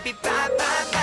baby, bye, bye, bye.